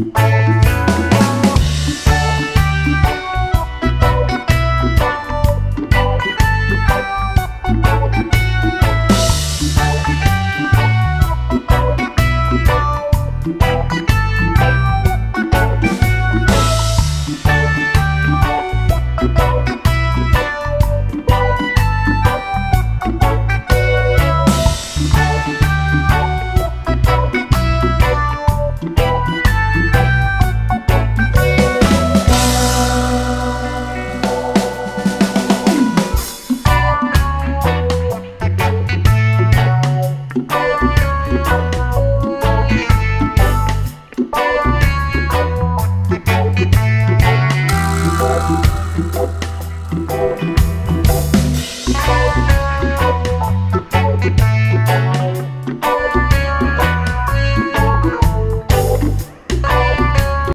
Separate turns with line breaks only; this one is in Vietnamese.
Thank
Thank you.